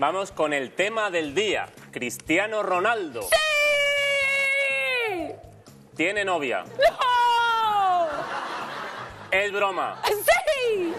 Vamos con el tema del día. Cristiano Ronaldo. ¡Sí! ¿Tiene novia? ¡No! Es broma. ¡Sí!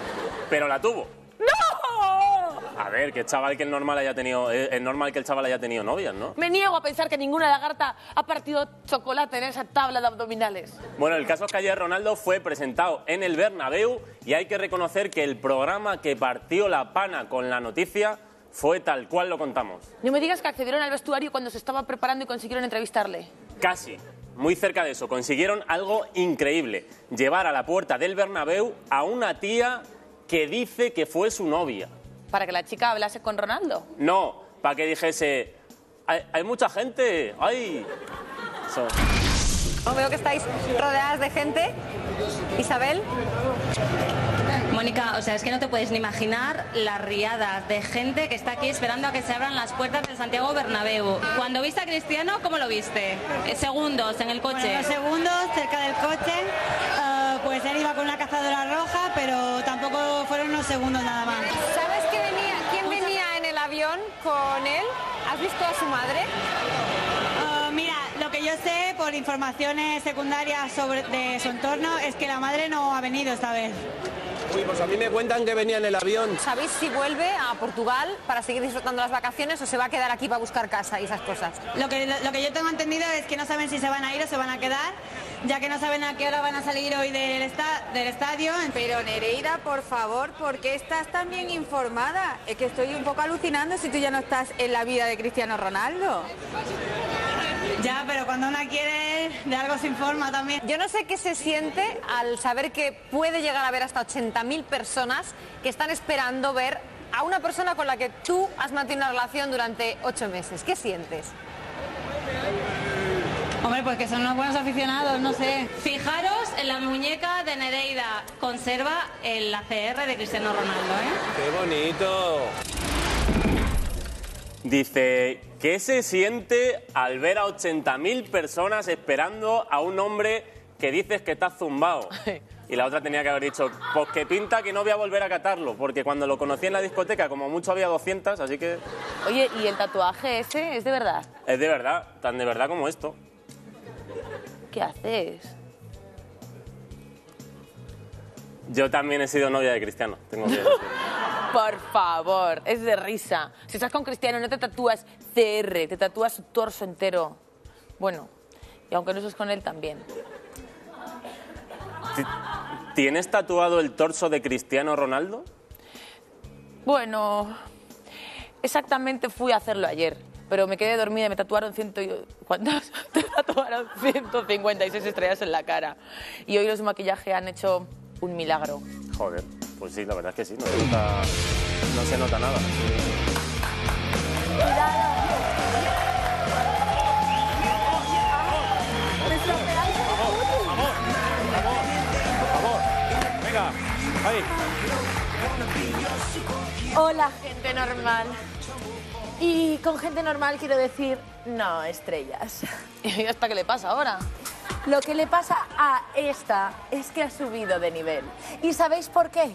Pero la tuvo. ¡No! A ver, que chaval que es normal haya tenido. Es es normal que el chaval haya tenido novias, ¿no? Me niego a pensar que ninguna lagarta ha partido chocolate en esa tabla de abdominales. Bueno, el caso es que ayer Ronaldo fue presentado en el Bernabéu y hay que reconocer que el programa que partió la pana con la noticia fue tal cual lo contamos. No me digas que accedieron al vestuario cuando se estaba preparando y consiguieron entrevistarle. Casi. Muy cerca de eso. Consiguieron algo increíble. Llevar a la puerta del Bernabéu a una tía que dice que fue su novia. Para que la chica hablase con Ronaldo. No, para que dijese, hay, hay mucha gente, ay. Eso. Veo que estáis rodeadas de gente. Isabel. Mónica, o sea, es que no te puedes ni imaginar las riadas de gente que está aquí esperando a que se abran las puertas del Santiago Bernabéu. Cuando viste a Cristiano, ¿cómo lo viste? Eh, Segundos en el coche. Bueno, segundos cerca del coche, eh, pues él iba con una cazadora roja, pero tampoco fueron unos segundos nada más. ¿Sabes qué venía, quién venía en el avión con él? ¿Has visto a su madre? Mira, lo que yo sé por informaciones secundarias sobre de su entorno es que la madre no ha venido esta vez. Uy, pues a mí me cuentan que venía en el avión. ¿Sabéis si vuelve a Portugal para seguir disfrutando las vacaciones o se va a quedar aquí para buscar casa y esas cosas? Lo que, lo que yo tengo entendido es que no saben si se van a ir o se van a quedar, ya que no saben a qué hora van a salir hoy del, esta- del estadio. Pero Nereida, por favor, ¿por qué estás tan bien informada? Es que estoy un poco alucinando si tú ya no estás en la vida de Cristiano Ronaldo. Ya, pero cuando una quiere, de algo se informa también. Yo no sé qué se siente al saber que puede llegar a haber hasta 80.000 personas que están esperando ver a una persona con la que tú has mantenido una relación durante ocho meses. ¿Qué sientes? Hombre, pues que son unos buenos aficionados, no sé. Fijaros en la muñeca de Nereida. Conserva el ACR de Cristiano Ronaldo, ¿eh? ¡Qué bonito! Dice, ¿qué se siente al ver a 80.000 personas esperando a un hombre que dices que está zumbado? Y la otra tenía que haber dicho, pues que pinta que no voy a volver a catarlo, porque cuando lo conocí en la discoteca como mucho había 200, así que Oye, ¿y el tatuaje ese es de verdad? es de verdad, tan de verdad como esto. ¿Qué haces? Yo también he sido novia de Cristiano, tengo que decir. Por favor, es de risa. Si estás con Cristiano no te tatúas CR, te tatúas su torso entero. Bueno, y aunque no estés con él también. Ti- ¿Tienes tatuado el torso de Cristiano Ronaldo? Bueno, exactamente fui a hacerlo ayer, pero me quedé dormida y me tatuaron ciento... Te tatuaron 156 estrellas en la cara. Y hoy los maquillaje han hecho un milagro. Joder, pues sí, la verdad es que sí, no se nota, no se nota nada. Venga, ahí. Hola, gente normal. Y con gente normal quiero decir, no, estrellas. ¿Y hasta qué le pasa ahora? Lo que le pasa a esta es que ha subido de nivel. ¿Y sabéis por qué?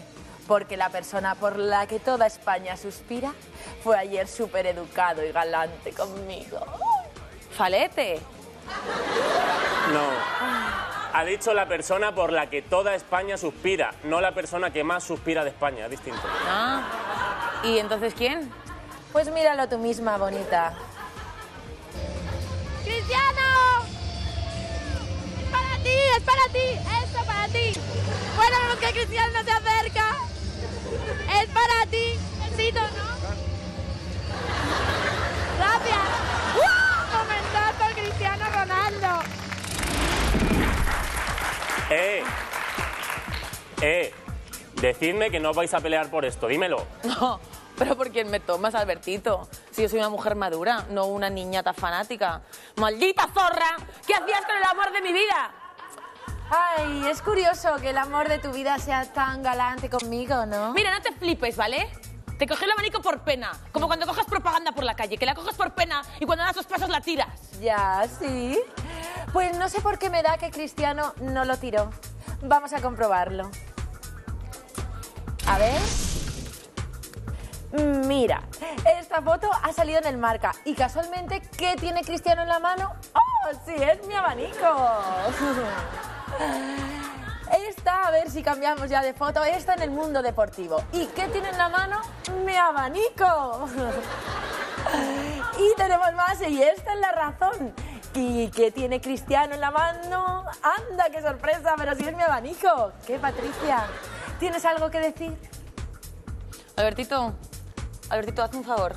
Porque la persona por la que toda España suspira fue ayer súper educado y galante conmigo. Falete. No. Ha dicho la persona por la que toda España suspira, no la persona que más suspira de España, es distinto. Ah. ¿Y entonces quién? Pues míralo tú misma, bonita. ¡Cristiano! ¡Es para ti! ¡Es para ti! ¡Esto para ti! Bueno, vemos que Cristiano no se acerca. ¡Es para ti! Besito, ¿no? ¡Gracias! ¡Uh! Momentazo, Cristiano Ronaldo. ¡Eh! ¡Eh! Decidme que no os vais a pelear por esto, dímelo. No, pero ¿por quién me tomas, Albertito? Si yo soy una mujer madura, no una niñata fanática. ¡Maldita zorra! ¿Qué hacías con el amor de mi vida? Ay, es curioso que el amor de tu vida sea tan galante conmigo, ¿no? Mira, no te flipes, ¿vale? Te coges el abanico por pena, como cuando coges propaganda por la calle, que la coges por pena y cuando das dos pasos la tiras. Ya, sí. Pues no sé por qué me da que Cristiano no lo tiró. Vamos a comprobarlo. A ver. Mira, esta esta foto ha salido en el marca. Y casualmente, ¿qué tiene Cristiano en la mano? ¡Oh, sí, es mi abanico! Esta, a ver si cambiamos ya de foto, esta en el mundo deportivo. ¿Y qué tiene en la mano? ¡Mi abanico! Y tenemos más, y esta es la razón. ¿Y qué tiene Cristiano en la mano? ¡Anda, qué sorpresa! Pero si es mi abanico. ¿Qué, Patricia? ¿Tienes algo que decir? Albertito, Albertito, haz un favor.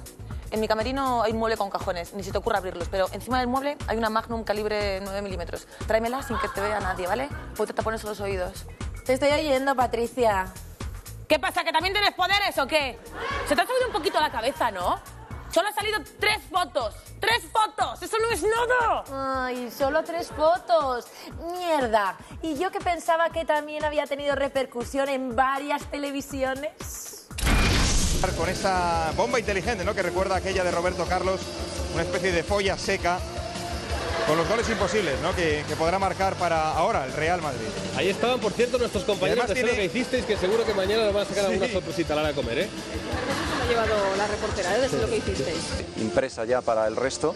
En mi camerino hay un mueble con cajones, ni se te ocurra abrirlos, pero encima del mueble hay una Magnum calibre 9 milímetros. Tráemela sin que te vea nadie, ¿vale? Pues te tapones los oídos. Te estoy oyendo, Patricia. ¿Qué pasa? ¿Que también tienes poderes o qué? Se te ha subido un poquito a la cabeza, ¿no? Solo han salido tres fotos. ¡Tres fotos! ¡Eso no es nada! Ay, solo tres fotos. Mierda. Y yo que pensaba que también había tenido repercusión en varias televisiones. Con esa bomba inteligente, ¿no? Que recuerda aquella de Roberto Carlos, una especie de folla seca, con los goles imposibles, ¿no? Que, que podrá marcar para ahora el Real Madrid. Ahí estaban, por cierto, nuestros compañeros de tiene- que hicisteis, que seguro que mañana nos van a sacar Sí. alguna sorpresita a la hora de comer, ¿eh? ha llevado la reportera, ¿eh? de lo que hicisteis. impresa ya para el resto.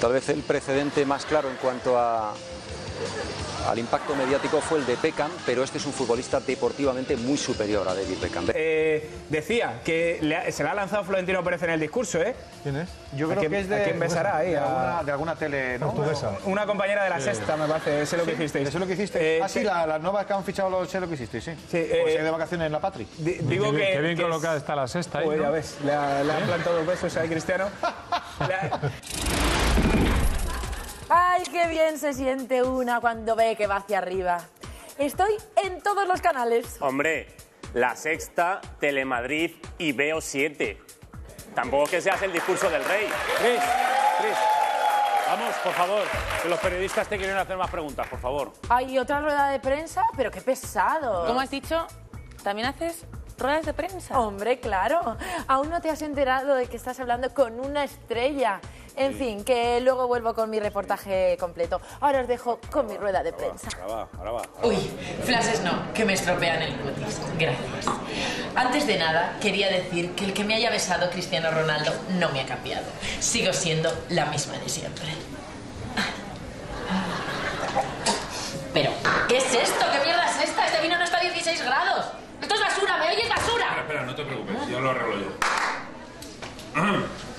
Tal vez el precedente más claro en cuanto a, al impacto mediático fue el de Beckham, pero este es un futbolista deportivamente muy superior a David Beckham. Eh, decía que le ha- se le ha lanzado Florentino Pérez en el discurso, ¿eh? ¿Quién es? Yo ¿A creo quién- que es de, a quién besará ahí? de, alguna, de alguna tele ¿no? Portuguesa. Una compañera de la Sí. sexta, me parece, sé lo que hicisteis. Eso es lo que hiciste. Eh, ah, sí, que- la, las nuevas que han fichado los sé lo que hicisteis, sí. Sí, Pues eh, ir de vacaciones en la Patri. di- digo que. qué bien que colocada es- está la sexta ahí, Pues ¿no? ya ves, le ha, le ha plantado dos besos ahí, Cristiano. Ay, qué bien se siente una cuando ve que va hacia arriba. Estoy en todos los canales. Hombre, la sexta, Telemadrid y Veo 7. Tampoco que seas el discurso del rey. Cris, Cris, vamos, por favor, que los periodistas te quieren hacer más preguntas, por favor. Hay otra rueda de prensa, pero qué pesado. ¿Cómo has dicho? ¿También haces ruedas de prensa? Hombre, claro. Aún no te has enterado de que estás hablando con una estrella. En fin, que luego vuelvo con mi reportaje completo. Ahora os dejo con mi rueda de prensa. Ahora va, ahora va. Uy, flashes no, que me estropean el cutis. Gracias. Antes de nada, quería decir que el que me haya besado Cristiano Ronaldo no me ha cambiado. Sigo siendo la misma de siempre. Pero, ¿qué es esto? ¿Qué mierda es esta? Este vino no está a 16 grados. Esto es basura, ¿me oyes basura? Espera, no te preocupes, yo lo arreglo yo.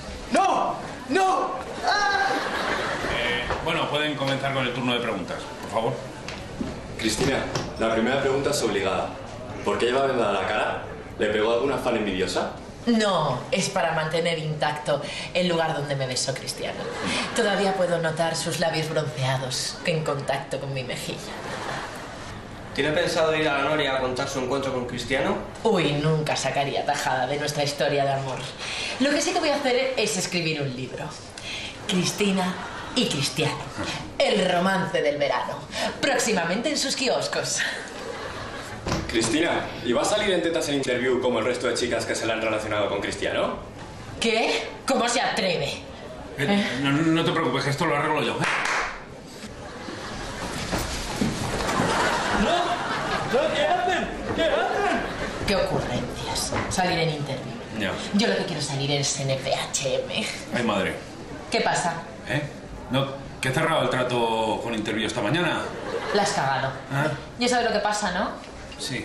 ¡No! Eh, bueno, pueden comenzar con el turno de preguntas, por favor. Cristina, la primera pregunta es obligada. ¿Por qué lleva vendada la cara? ¿Le pegó alguna fan envidiosa? No, es para mantener intacto el lugar donde me besó Cristiano. Todavía puedo notar sus labios bronceados en contacto con mi mejilla. ¿Tiene pensado ir a la Noria a contar su encuentro con Cristiano? Uy, nunca sacaría tajada de nuestra historia de amor. Lo que sí que voy a hacer es escribir un libro. Cristina y Cristiano. El romance del verano. Próximamente en sus kioscos. Cristina, ¿y va a salir en tetas en interview como el resto de chicas que se le han relacionado con Cristiano? ¿Qué? ¿Cómo se atreve? Eh, no, no te preocupes, esto lo arreglo yo. ¿eh? ¿Qué hacen? ¿Qué hacen? ¿Qué ocurrencias? Salir en interview. Ya. Yo lo que quiero salir es en FHM. Ay, madre. ¿Qué pasa? ¿Eh? No, que he cerrado el trato con interview esta mañana. La has cagado. ¿Ah? Ya sabes lo que pasa, ¿no? Sí,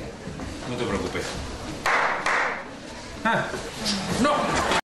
no te preocupes. Ah, ¡No!